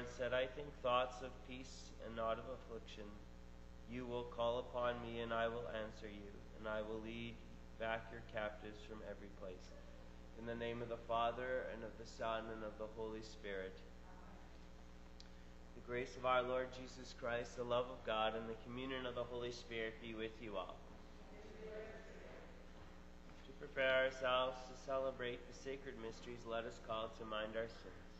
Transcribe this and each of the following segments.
Lord said, I think thoughts of peace and not of affliction. You will call upon me, and I will answer you, and I will lead back your captives from every place. In the name of the Father, and of the Son, and of the Holy Spirit. The grace of our Lord Jesus Christ, the love of God, and the communion of the Holy Spirit be with you all. To prepare ourselves to celebrate the sacred mysteries, let us call to mind our sins.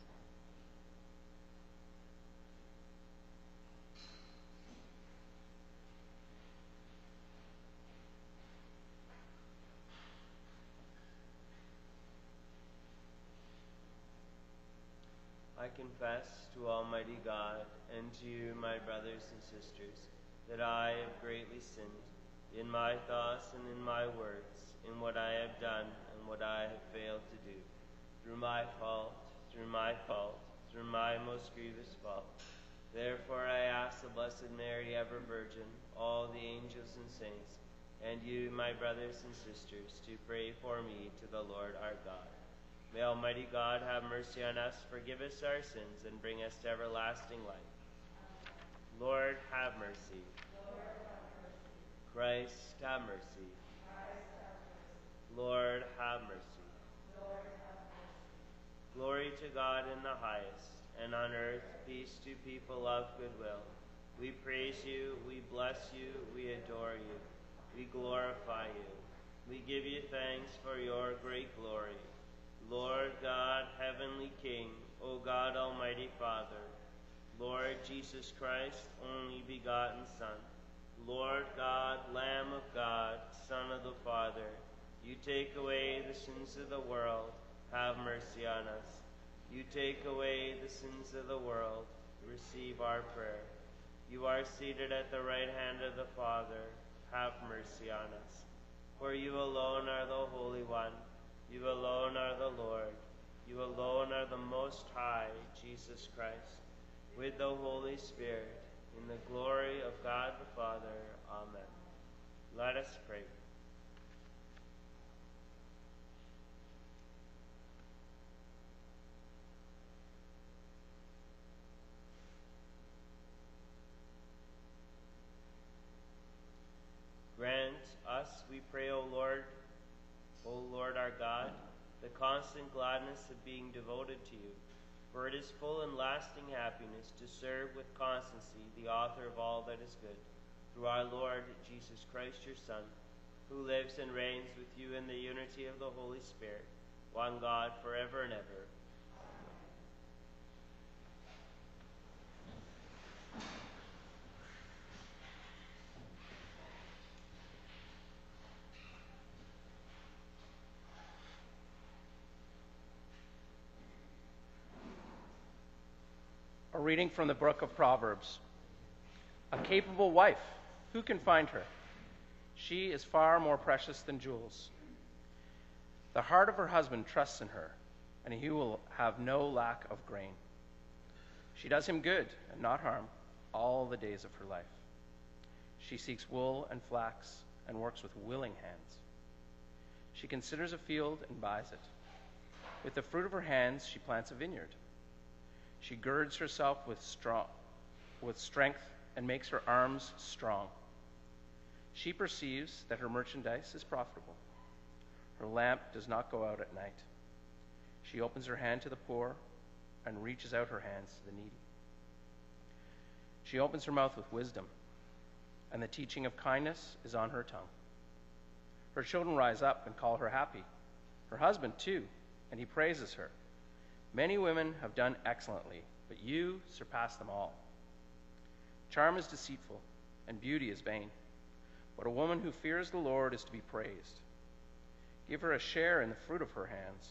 I confess to Almighty God and to you, my brothers and sisters, that I have greatly sinned in my thoughts and in my words, in what I have done and what I have failed to do, through my fault, through my fault, through my most grievous fault. Therefore I ask the Blessed Mary, ever Virgin, all the angels and saints, and you, my brothers and sisters, to pray for me to the Lord our God. May Almighty God have mercy on us, forgive us our sins, and bring us to everlasting life. Lord, have mercy. Christ, have mercy. Lord, have mercy. Glory to God in the highest, and on earth peace to people of good will. We praise you, we bless you, we adore you, we glorify you. We give you thanks for your great glory. Lord God, heavenly King, O God, almighty Father, Lord Jesus Christ, only begotten Son, Lord God, Lamb of God, Son of the Father, you take away the sins of the world, have mercy on us. You take away the sins of the world, receive our prayer. You are seated at the right hand of the Father, have mercy on us. For you alone are the Holy One, you alone are the Lord. You alone are the Most High, Jesus Christ, with the Holy Spirit, in the glory of God the Father. Amen. Let us pray. Grant us, we pray, O Lord, O Lord our God, the constant gladness of being devoted to you. For it is full and lasting happiness to serve with constancy the author of all that is good, through our Lord Jesus Christ, your Son, who lives and reigns with you in the unity of the Holy Spirit, one God, forever and ever. Reading from the book of Proverbs. A capable wife, who can find her? She is far more precious than jewels. The heart of her husband trusts in her, and he will have no lack of grain. She does him good and not harm all the days of her life. She seeks wool and flax and works with willing hands. She considers a field and buys it. With the fruit of her hands, she plants a vineyard. She girds herself with, strong, with strength and makes her arms strong. She perceives that her merchandise is profitable. Her lamp does not go out at night. She opens her hand to the poor and reaches out her hands to the needy. She opens her mouth with wisdom, and the teaching of kindness is on her tongue. Her children rise up and call her happy. Her husband, too, and he praises her. Many women have done excellently, but you surpass them all. Charm is deceitful, and beauty is vain. But a woman who fears the Lord is to be praised. Give her a share in the fruit of her hands,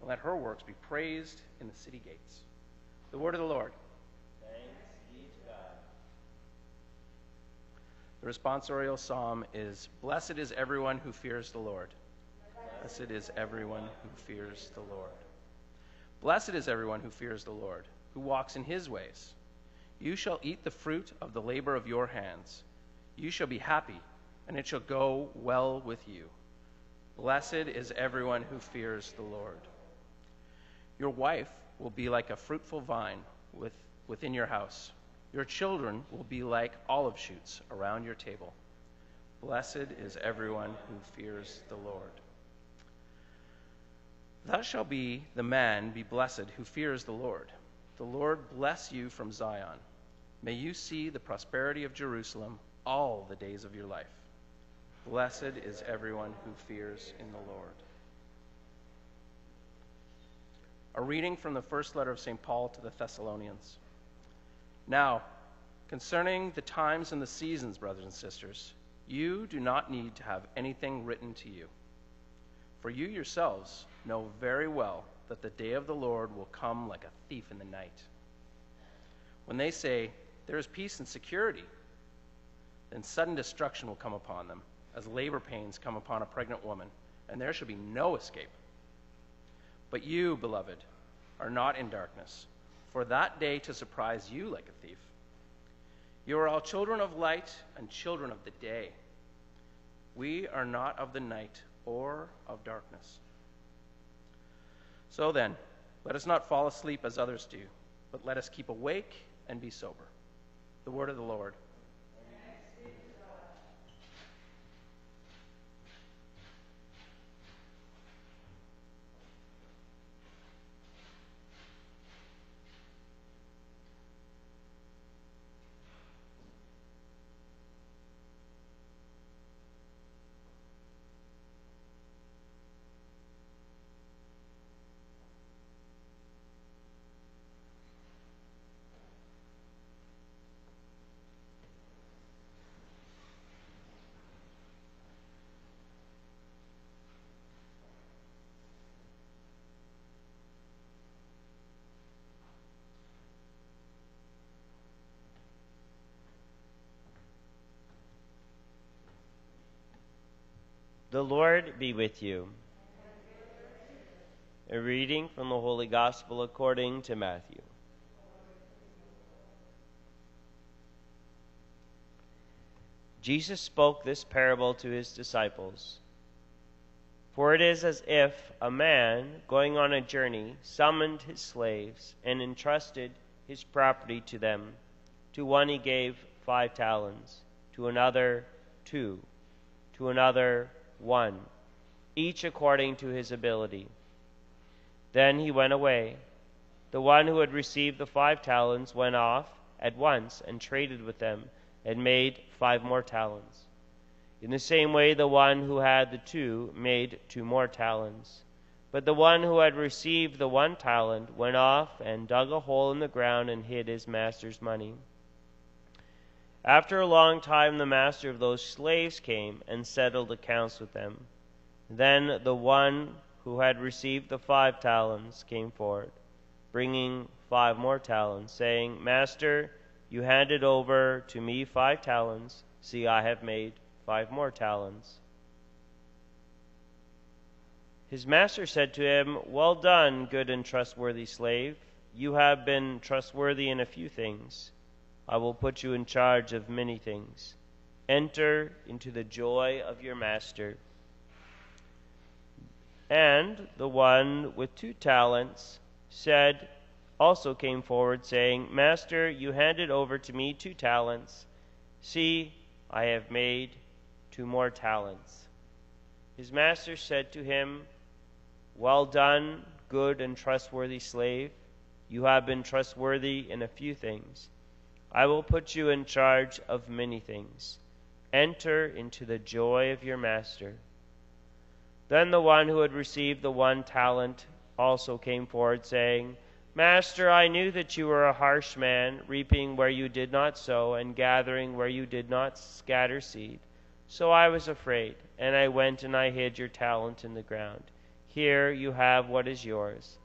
and let her works be praised in the city gates. The word of the Lord. Thanks be to God. The responsorial psalm is Blessed is everyone who fears the Lord. Blessed is everyone who fears the Lord. Blessed is everyone who fears the Lord, who walks in his ways. You shall eat the fruit of the labor of your hands. You shall be happy, and it shall go well with you. Blessed is everyone who fears the Lord. Your wife will be like a fruitful vine with, within your house. Your children will be like olive shoots around your table. Blessed is everyone who fears the Lord. Thus shall be the man be blessed who fears the Lord. The Lord bless you from Zion. May you see the prosperity of Jerusalem all the days of your life. Blessed is everyone who fears in the Lord. A reading from the first letter of St. Paul to the Thessalonians. Now, concerning the times and the seasons, brothers and sisters, you do not need to have anything written to you. For you yourselves know very well that the day of the Lord will come like a thief in the night. When they say, There is peace and security, then sudden destruction will come upon them, as labor pains come upon a pregnant woman, and there shall be no escape. But you, beloved, are not in darkness, for that day to surprise you like a thief. You are all children of light and children of the day. We are not of the night or of darkness. So then, let us not fall asleep as others do, but let us keep awake and be sober. The word of the Lord. The Lord be with you. A reading from the Holy Gospel according to Matthew. Jesus spoke this parable to his disciples. For it is as if a man going on a journey summoned his slaves and entrusted his property to them. To one he gave five talents, to another two, to another one, each according to his ability. Then he went away. The one who had received the five talents went off at once and traded with them and made five more talents. In the same way, the one who had the two made two more talents. But the one who had received the one talent went off and dug a hole in the ground and hid his master's money. After a long time, the master of those slaves came and settled accounts with them. Then the one who had received the five talents came forward, bringing five more talents, saying, Master, you handed over to me five talents. See, I have made five more talents. His master said to him, Well done, good and trustworthy slave. You have been trustworthy in a few things I will put you in charge of many things. Enter into the joy of your master. And the one with two talents said, also came forward, saying, Master, you handed over to me two talents. See, I have made two more talents. His master said to him, Well done, good and trustworthy slave. You have been trustworthy in a few things. I will put you in charge of many things. Enter into the joy of your master. Then the one who had received the one talent also came forward, saying, Master, I knew that you were a harsh man, reaping where you did not sow, and gathering where you did not scatter seed. So I was afraid, and I went and I hid your talent in the ground. Here you have what is yours.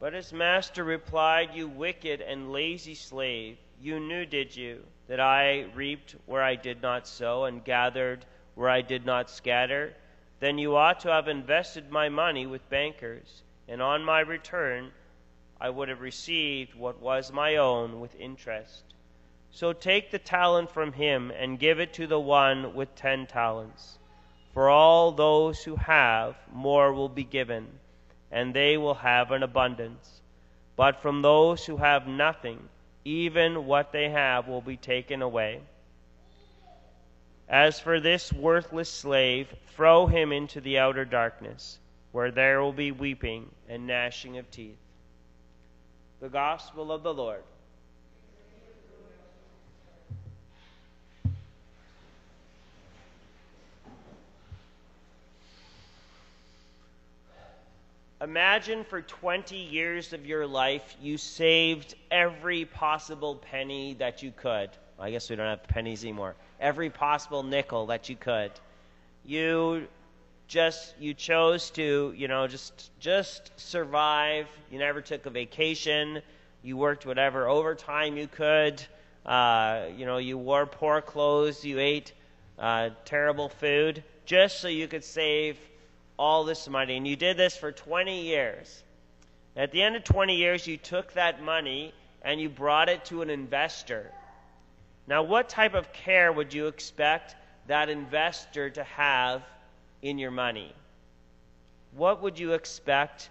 But his master replied, You wicked and lazy slave, you knew, did you, that I reaped where I did not sow and gathered where I did not scatter? Then you ought to have invested my money with bankers, and on my return I would have received what was my own with interest. So take the talent from him and give it to the one with ten talents. For all those who have, more will be given and they will have an abundance. but from those who have nothing, even what they have will be taken away. As for this worthless slave, throw him into the outer darkness, where there will be weeping and gnashing of teeth. The Gospel of the Lord. Imagine for 20 years of your life you saved every possible penny that you could. I guess we don't have pennies anymore. Every possible nickel that you could. You just you chose to, you know, just just survive. You never took a vacation. You worked whatever overtime you could. Uh, you know, you wore poor clothes. You ate uh, terrible food just so you could save all this money. And you did this for 20 years. At the end of 20 years, you took that money and you brought it to an investor. Now, what type of care would you expect that investor to have in your money? What would you expect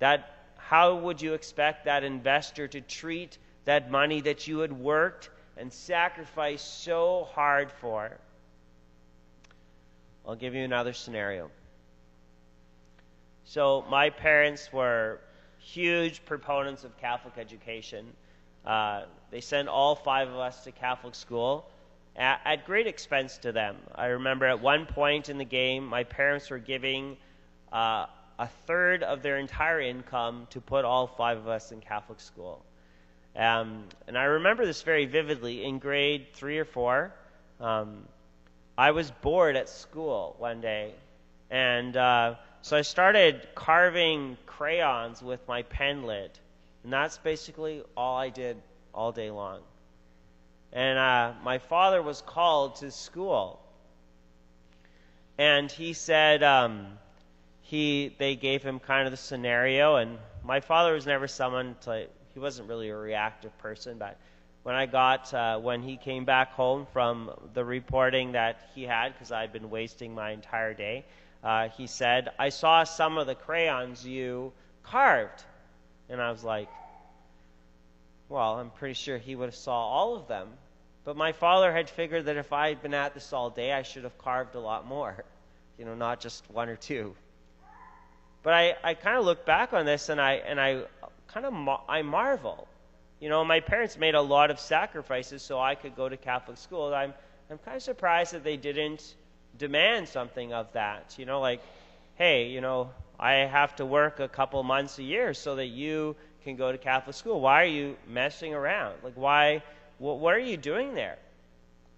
that how would you expect that investor to treat that money that you had worked and sacrificed so hard for? I'll give you another scenario. So my parents were huge proponents of Catholic education. Uh, they sent all five of us to Catholic school at, at, great expense to them. I remember at one point in the game, my parents were giving uh, a third of their entire income to put all five of us in Catholic school. Um, and I remember this very vividly. In grade three or four, um, I was bored at school one day, and uh, so I started carving crayons with my pen lid. And that's basically all I did all day long. And uh, my father was called to school. And he said, um, he, they gave him kind of the scenario. And my father was never someone to, he wasn't really a reactive person. But when I got, uh, when he came back home from the reporting that he had, because I'd been wasting my entire day, uh, he said, I saw some of the crayons you carved. And I was like, well, I'm pretty sure he would have saw all of them. But my father had figured that if I had been at this all day, I should have carved a lot more. You know, not just one or two. But I, I kind of look back on this and I, and I kind of I marvel. You know, my parents made a lot of sacrifices so I could go to Catholic school. I'm, I'm kind of surprised that they didn't demand something of that. You know, like, hey, you know, I have to work a couple months a year so that you can go to Catholic school. Why are you messing around? Like, why? What, what are you doing there?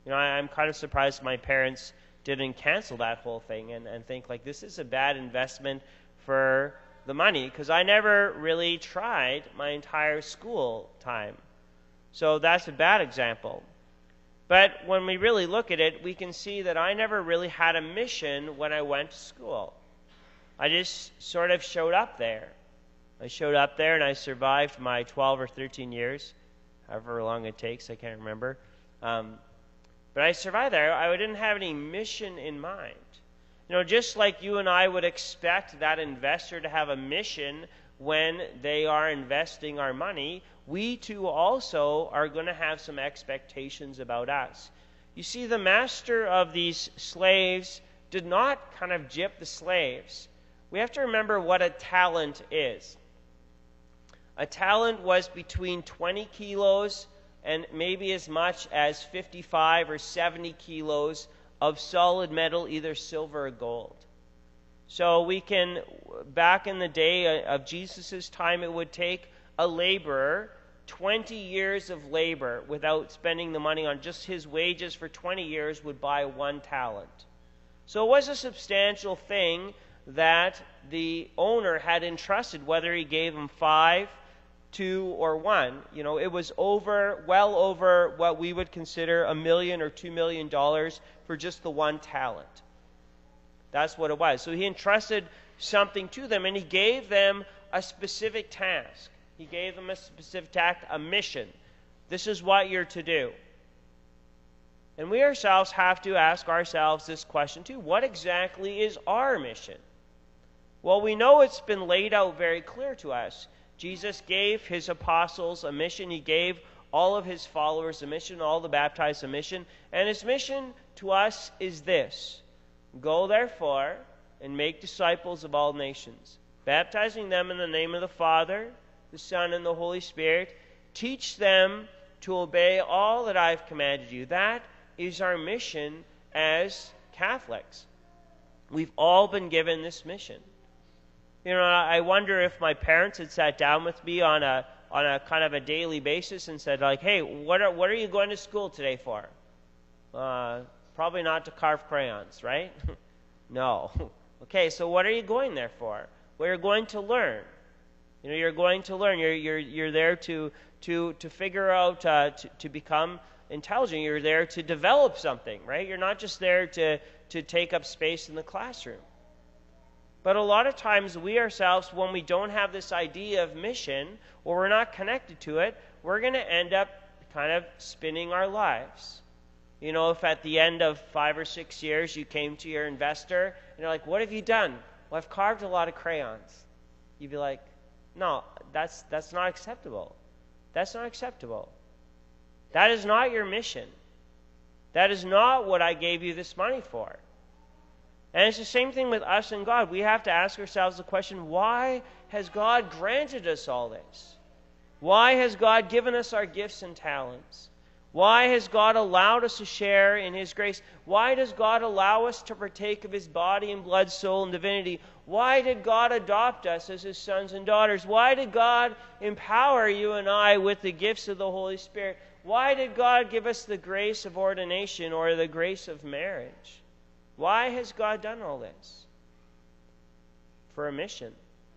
You know, I, I'm kind of surprised my parents didn't cancel that whole thing and, and think like this is a bad investment for the money because I never really tried my entire school time. So that's a bad example. But when we really look at it, we can see that I never really had a mission when I went to school. I just sort of showed up there. I showed up there and I survived my 12 or 13 years, however long it takes, I can't remember. Um, but I survived there. I didn't have any mission in mind. You know, just like you and I would expect that investor to have a mission when they are investing our money, we too also are going to have some expectations about us. You see, the master of these slaves did not kind of gyp the slaves. We have to remember what a talent is. A talent was between 20 kilos and maybe as much as 55 or 70 kilos of solid metal, either silver or gold. So we can, back in the day of Jesus' time, it would take a laborer 20 years of labor without spending the money on just his wages for 20 years would buy one talent. So it was a substantial thing that the owner had entrusted, whether he gave him five, two, or one. You know, it was over, well over what we would consider a million or two million dollars for just the one talent. That's what it was. So he entrusted something to them and he gave them a specific task. He gave them a specific task, a mission. This is what you're to do. And we ourselves have to ask ourselves this question too what exactly is our mission? Well, we know it's been laid out very clear to us. Jesus gave his apostles a mission. He gave all of his followers a mission, all the baptized a mission. And his mission to us is this Go therefore and make disciples of all nations, baptizing them in the name of the Father, the Son, and the Holy Spirit. Teach them to obey all that I've commanded you. That is our mission as Catholics. We've all been given this mission. You know, I wonder if my parents had sat down with me on a on a kind of a daily basis and said like, "Hey, what are what are you going to school today for?" Uh, probably not to carve crayons, right? no. okay, so what are you going there for? Well, you're going to learn. You know, you're going to learn. You're you're you're there to to to figure out uh, to to become intelligent. You're there to develop something, right? You're not just there to to take up space in the classroom. But a lot of times, we ourselves, when we don't have this idea of mission or we're not connected to it, we're going to end up kind of spinning our lives. You know, if at the end of five or six years you came to your investor and you're like, What have you done? Well, I've carved a lot of crayons. You'd be like, No, that's, that's not acceptable. That's not acceptable. That is not your mission. That is not what I gave you this money for. And it's the same thing with us and God. We have to ask ourselves the question why has God granted us all this? Why has God given us our gifts and talents? Why has God allowed us to share in His grace? Why does God allow us to partake of His body and blood, soul, and divinity? Why did God adopt us as His sons and daughters? Why did God empower you and I with the gifts of the Holy Spirit? Why did God give us the grace of ordination or the grace of marriage? Why has God done all this? For a mission,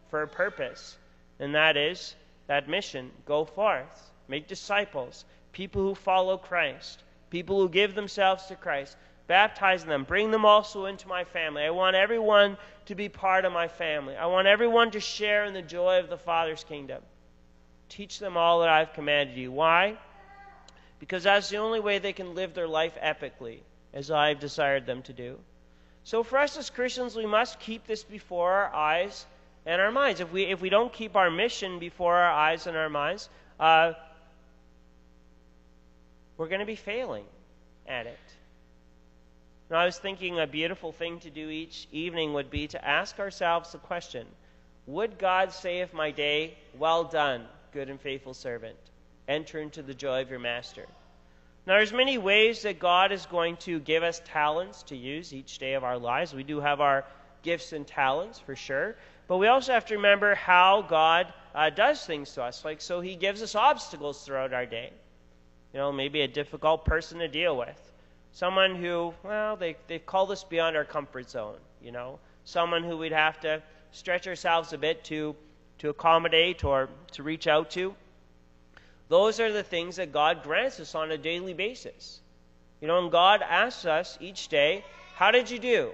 for a purpose. And that is that mission go forth, make disciples, people who follow Christ, people who give themselves to Christ, baptize them, bring them also into my family. I want everyone to be part of my family. I want everyone to share in the joy of the Father's kingdom. Teach them all that I've commanded you. Why? Because that's the only way they can live their life epically, as I've desired them to do. So for us as Christians, we must keep this before our eyes and our minds. If we if we don't keep our mission before our eyes and our minds, uh, we're going to be failing at it. Now, I was thinking a beautiful thing to do each evening would be to ask ourselves the question Would God say of my day, Well done, good and faithful servant? Enter into the joy of your master. Now, there's many ways that God is going to give us talents to use each day of our lives. We do have our gifts and talents for sure, but we also have to remember how God uh, does things to us. Like, so He gives us obstacles throughout our day. You know, maybe a difficult person to deal with, someone who, well, they they call us beyond our comfort zone. You know, someone who we'd have to stretch ourselves a bit to to accommodate or to reach out to. Those are the things that God grants us on a daily basis. You know, and God asks us each day, How did you do?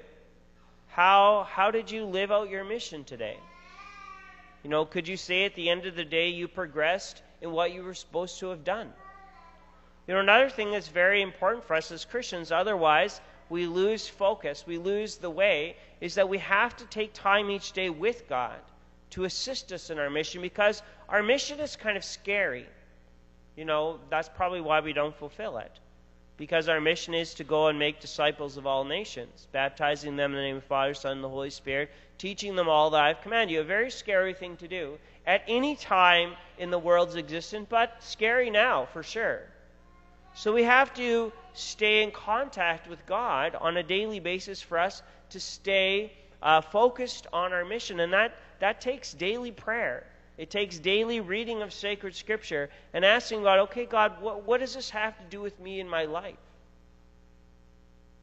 How, how did you live out your mission today? You know, could you say at the end of the day you progressed in what you were supposed to have done? You know, another thing that's very important for us as Christians, otherwise we lose focus, we lose the way, is that we have to take time each day with God to assist us in our mission because our mission is kind of scary you know, that's probably why we don't fulfill it. Because our mission is to go and make disciples of all nations, baptizing them in the name of the Father, Son, and the Holy Spirit, teaching them all that I've commanded you. A very scary thing to do at any time in the world's existence, but scary now for sure. So we have to stay in contact with God on a daily basis for us to stay uh, focused on our mission, and that, that takes daily prayer. It takes daily reading of sacred scripture and asking God, okay, God, what, what does this have to do with me in my life?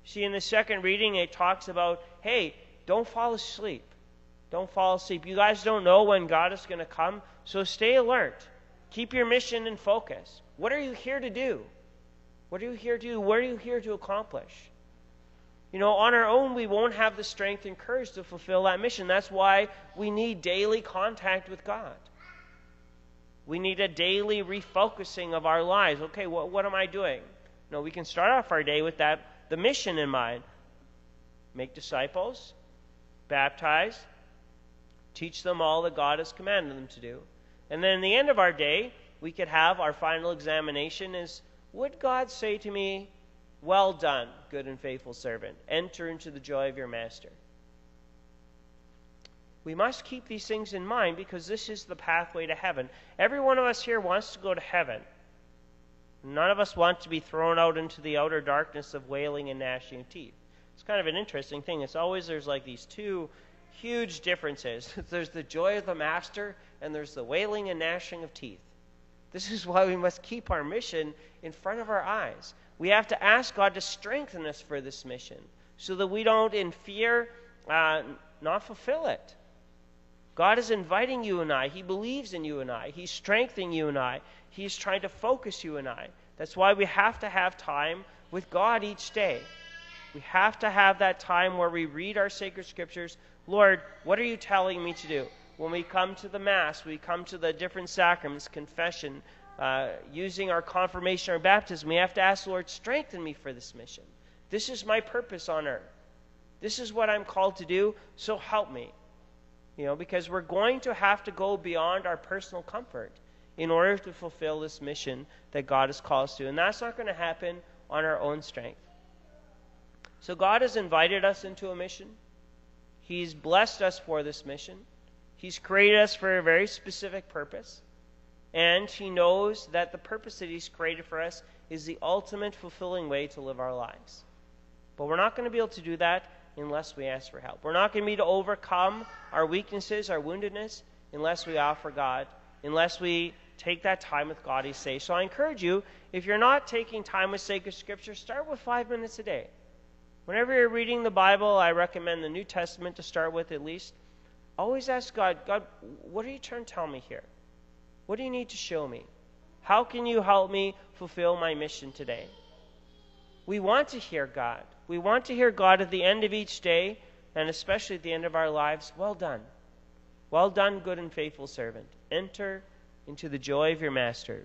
See, in the second reading, it talks about, hey, don't fall asleep. Don't fall asleep. You guys don't know when God is going to come, so stay alert. Keep your mission in focus. What are you here to do? What are you here to do? What are you here to accomplish? You know, on our own, we won't have the strength and courage to fulfill that mission. That's why we need daily contact with God. We need a daily refocusing of our lives. Okay, what, what am I doing? No, we can start off our day with that the mission in mind. Make disciples, baptize, teach them all that God has commanded them to do. And then in the end of our day, we could have our final examination is would God say to me, Well done, good and faithful servant, enter into the joy of your master? We must keep these things in mind because this is the pathway to heaven. Every one of us here wants to go to heaven. None of us want to be thrown out into the outer darkness of wailing and gnashing of teeth. It's kind of an interesting thing. It's always there's like these two huge differences. there's the joy of the master and there's the wailing and gnashing of teeth. This is why we must keep our mission in front of our eyes. We have to ask God to strengthen us for this mission so that we don't, in fear, uh, not fulfill it. God is inviting you and I. He believes in you and I. He's strengthening you and I. He's trying to focus you and I. That's why we have to have time with God each day. We have to have that time where we read our sacred scriptures. Lord, what are you telling me to do? When we come to the Mass, we come to the different sacraments, confession, uh, using our confirmation or baptism, we have to ask, the Lord, strengthen me for this mission. This is my purpose on earth. This is what I'm called to do, so help me. You know, because we're going to have to go beyond our personal comfort in order to fulfill this mission that God has called us to. And that's not going to happen on our own strength. So God has invited us into a mission. He's blessed us for this mission. He's created us for a very specific purpose. And He knows that the purpose that He's created for us is the ultimate fulfilling way to live our lives. But we're not going to be able to do that unless we ask for help. We're not going to be able to overcome our weaknesses, our woundedness, unless we offer God, unless we take that time with God, He says. So I encourage you, if you're not taking time with sacred scripture, start with five minutes a day. Whenever you're reading the Bible, I recommend the New Testament to start with at least. Always ask God, God, what are you trying to tell me here? What do you need to show me? How can you help me fulfill my mission today? We want to hear God. We want to hear God at the end of each day, and especially at the end of our lives. Well done. Well done, good and faithful servant. Enter into the joy of your master.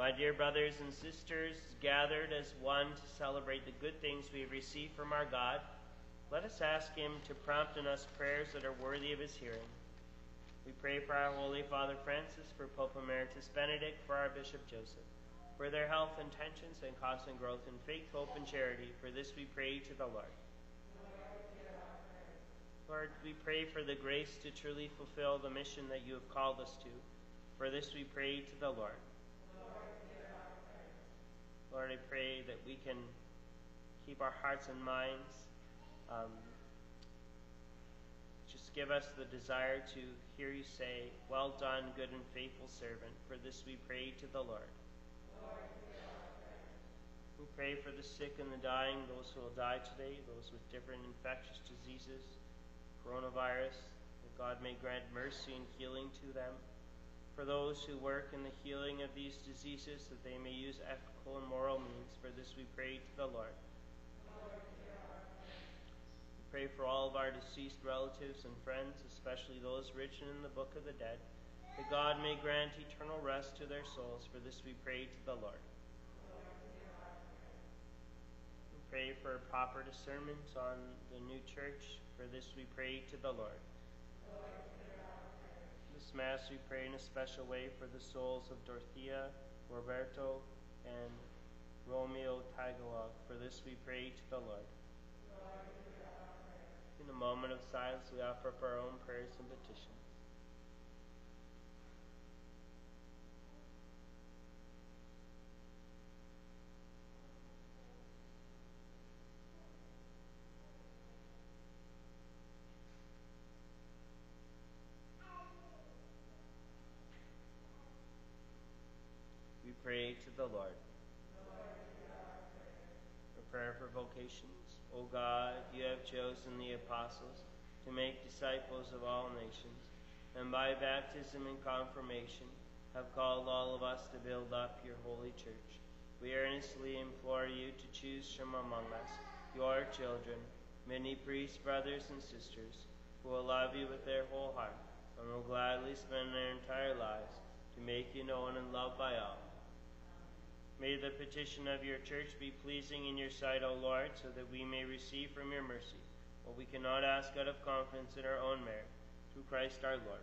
My dear brothers and sisters, gathered as one to celebrate the good things we have received from our God, let us ask Him to prompt in us prayers that are worthy of His hearing. We pray for our Holy Father Francis, for Pope Emeritus Benedict, for our Bishop Joseph, for their health, intentions, and constant growth in faith, hope, and charity. For this we pray to the Lord. Lord, we pray for the grace to truly fulfill the mission that you have called us to. For this we pray to the Lord. Lord, I pray that we can keep our hearts and minds. Um, just give us the desire to hear you say, Well done, good and faithful servant. For this we pray to the Lord. Lord we pray for the sick and the dying, those who will die today, those with different infectious diseases, coronavirus, that God may grant mercy and healing to them. For those who work in the healing of these diseases, that they may use ethical and moral means. For this we pray to the Lord. We pray for all of our deceased relatives and friends, especially those written in the book of the dead, that God may grant eternal rest to their souls. For this we pray to the Lord. We pray for proper discernment on the new church. For this we pray to the Lord. This Mass we pray in a special way for the souls of Dorothea, Roberto, and Romeo Tagalog. For this we pray to the Lord. In a moment of silence, we offer up our own prayers and petitions. We pray to the Lord. A prayer for vocations. O God, you have chosen the apostles to make disciples of all nations, and by baptism and confirmation have called all of us to build up your holy church. We earnestly implore you to choose from among us, your children, many priests, brothers, and sisters, who will love you with their whole heart, and will gladly spend their entire lives to make you known and loved by all. May the petition of your church be pleasing in your sight, O Lord, so that we may receive from your mercy what we cannot ask out of confidence in our own merit. Through Christ our Lord.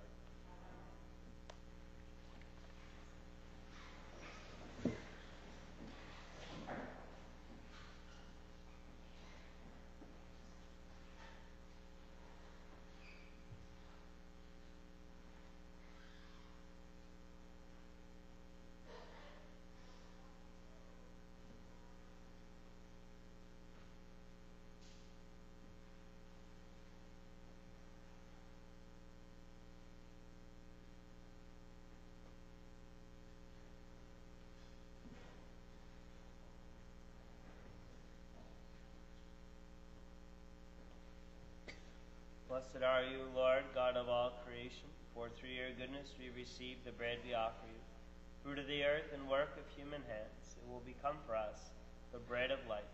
Blessed are you, Of all creation, for through your goodness we receive the bread we offer you. Fruit of the earth and work of human hands, it will become for us the bread of life.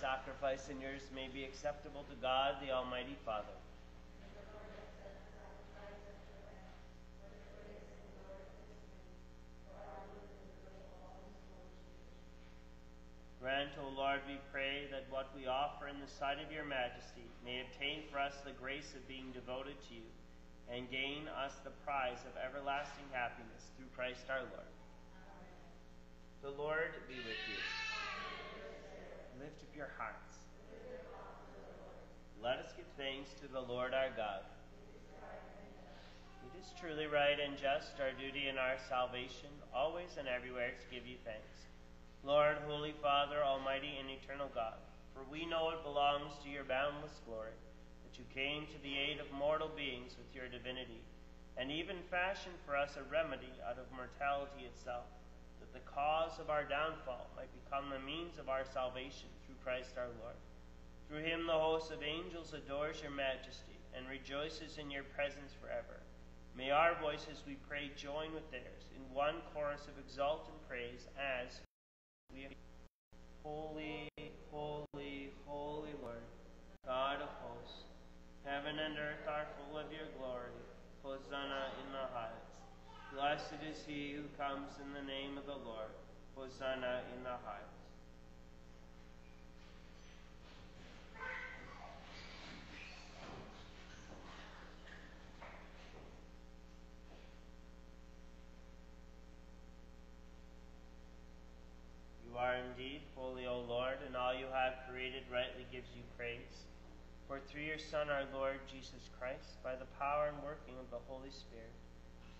Sacrifice and yours may be acceptable to God, the Almighty Father. Grant, O Lord, we pray, that what we offer in the sight of your majesty may obtain for us the grace of being devoted to you, and gain us the prize of everlasting happiness through Christ our Lord. The Lord be with you. Lift up your hearts. Let us give thanks to the Lord our God. It is truly right and just, our duty and our salvation, always and everywhere to give you thanks Lord, Holy Father, Almighty and Eternal God, for we know it belongs to your boundless glory that you came to the aid of mortal beings with your divinity, and even fashioned for us a remedy out of mortality itself, the cause of our downfall might become the means of our salvation through Christ our Lord. Through him the host of angels adores your majesty and rejoices in your presence forever. May our voices, we pray, join with theirs in one chorus of exultant praise as we holy, holy, holy Lord, God of hosts. Heaven and earth are full of your glory. Hosanna in the highest. Blessed is he who comes in the name of the Lord. Hosanna in the highest. You are indeed holy, O Lord, and all you have created rightly gives you praise. For through your Son, our Lord Jesus Christ, by the power and working of the Holy Spirit,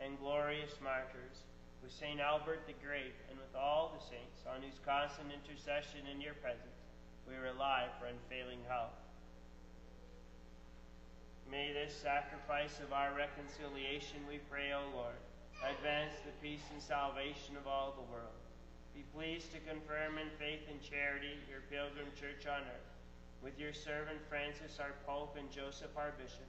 and glorious martyrs, with St. Albert the Great, and with all the saints, on whose constant intercession in your presence we rely for unfailing help. May this sacrifice of our reconciliation, we pray, O Lord, advance the peace and salvation of all the world. Be pleased to confirm in faith and charity your pilgrim church on earth, with your servant Francis, our Pope, and Joseph, our Bishop,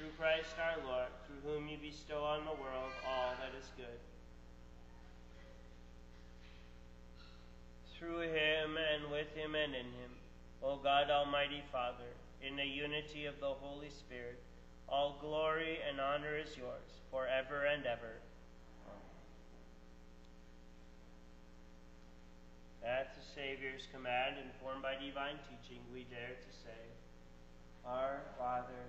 Through Christ our Lord, through whom you bestow on the world all that is good. through him and with him and in him, O God Almighty Father, in the unity of the Holy Spirit, all glory and honor is yours forever and ever. At the Savior's command, informed by divine teaching, we dare to say, Our Father,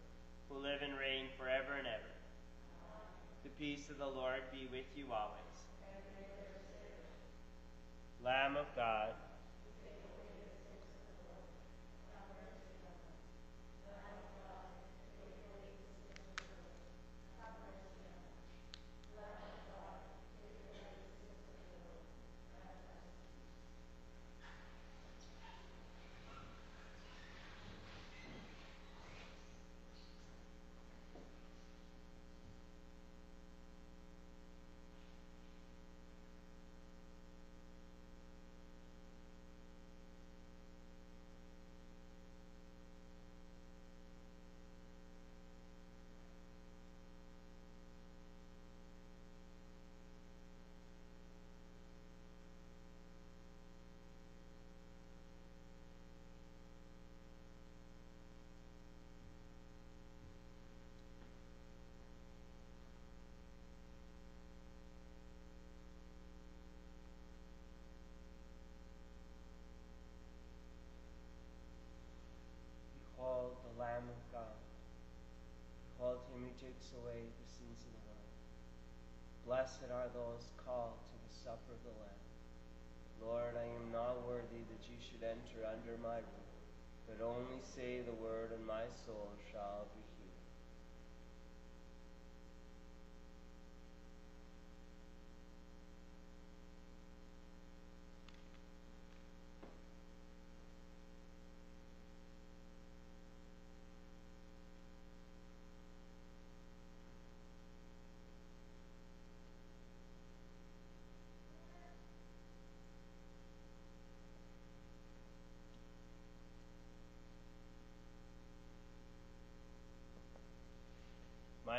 who live and reign forever and ever. The peace of the Lord be with you always. Lamb of God, Behold the Lamb of God. Behold him who takes away the sins of the world. Blessed are those called to the supper of the Lamb. Lord, I am not worthy that you should enter under my roof, but only say the word, and my soul shall be healed.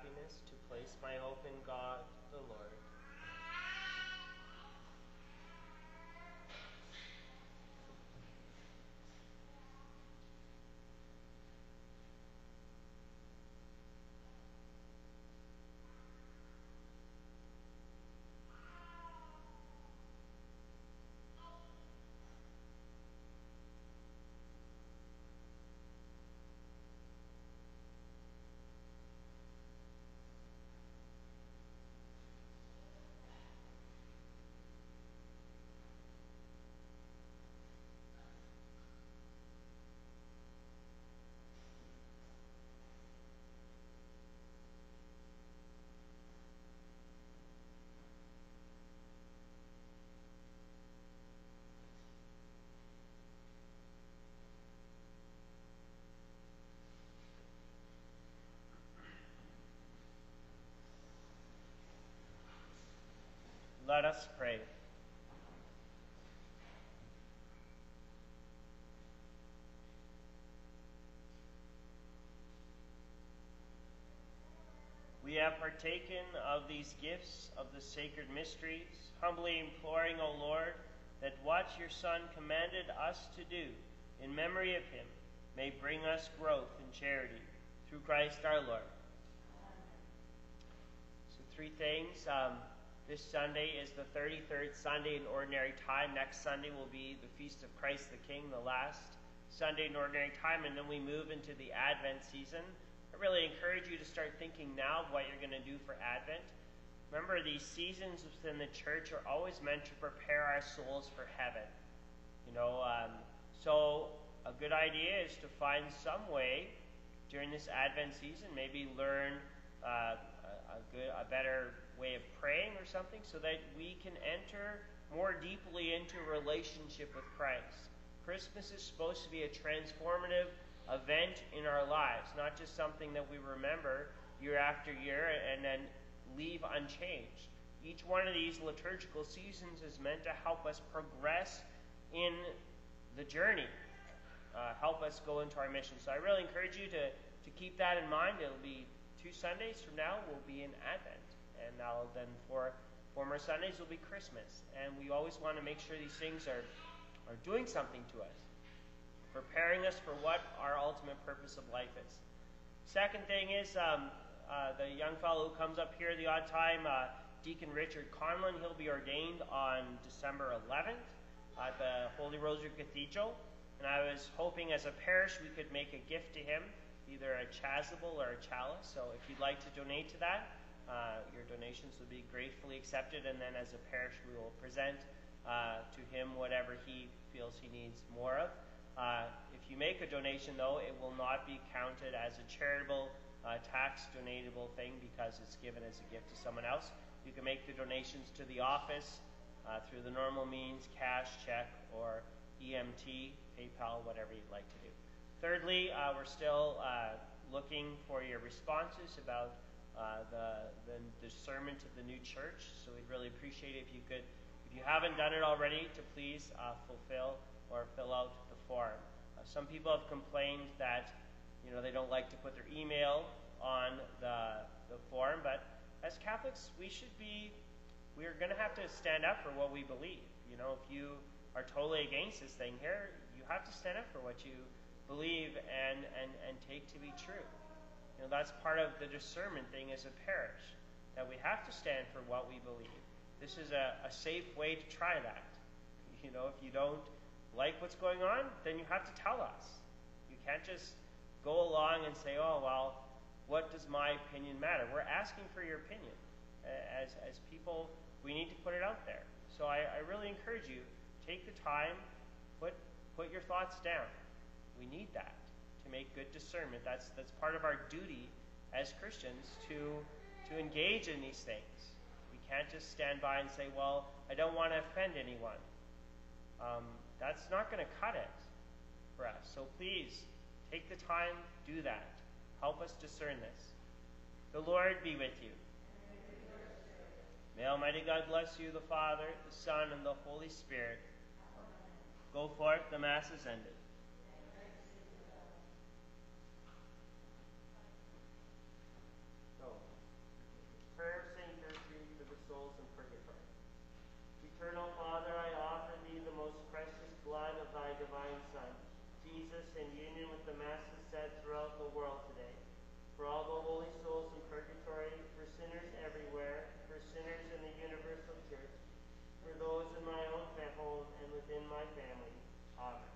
Happiness to place my hope in God the Lord. Let us pray. We have partaken of these gifts of the sacred mysteries, humbly imploring, O Lord, that what your Son commanded us to do in memory of him may bring us growth in charity through Christ our Lord. So, three things. Um, this Sunday is the 33rd Sunday in Ordinary Time. Next Sunday will be the Feast of Christ the King, the last Sunday in Ordinary Time, and then we move into the Advent season. I really encourage you to start thinking now of what you're going to do for Advent. Remember, these seasons within the church are always meant to prepare our souls for heaven. You know, um, so a good idea is to find some way during this Advent season, maybe learn uh, a, good, a better way of praying or something so that we can enter more deeply into relationship with Christ. Christmas is supposed to be a transformative event in our lives, not just something that we remember year after year and then leave unchanged. Each one of these liturgical seasons is meant to help us progress in the journey, uh, help us go into our mission. So I really encourage you to, to keep that in mind. It'll be two Sundays from now, we'll be in Advent and then for four more Sundays will be Christmas. And we always want to make sure these things are, are doing something to us, preparing us for what our ultimate purpose of life is. Second thing is um, uh, the young fellow who comes up here the odd time, uh, Deacon Richard Conlon, he'll be ordained on December 11th at the Holy Rosary Cathedral. And I was hoping as a parish we could make a gift to him, either a chasuble or a chalice. So if you'd like to donate to that, uh, your donations will be gratefully accepted, and then as a parish, we will present uh, to him whatever he feels he needs more of. Uh, if you make a donation, though, it will not be counted as a charitable, uh, tax donatable thing because it's given as a gift to someone else. You can make the donations to the office uh, through the normal means cash, check, or EMT, PayPal, whatever you'd like to do. Thirdly, uh, we're still looking for your responses about uh, the, the discernment of the new church. So we'd really appreciate it if you could, if you haven't done it already, to please uh, fulfill or fill out the form. Uh, some people have complained that you know they don't like to put their email on the, the form, but as Catholics, we should be, we're going to have to stand up for what we believe. You know, if you are totally against this thing here, you have to stand up for what you believe and, and, and take to be true. You know, that's part of the discernment thing as a parish, that we have to stand for what we believe. This is a, a safe way to try that. You know, if you don't like what's going on, then you have to tell us. You can't just go along and say, oh, well, what does my opinion matter? We're asking for your opinion. As, as people, we need to put it out there. So I, I really encourage you, take the time, put, put your thoughts down. We need that to make good discernment. That's, that's part of our duty as Christians to, to engage in these things. We can't just stand by and say, well, I don't want to offend anyone. Um, that's not going to cut it for us. So please, take the time, do that. Help us discern this. The Lord be with you. May Almighty God bless you, the Father, the Son, and the Holy Spirit. Go forth, the Mass is ended. those in my own household and within my family. Amen.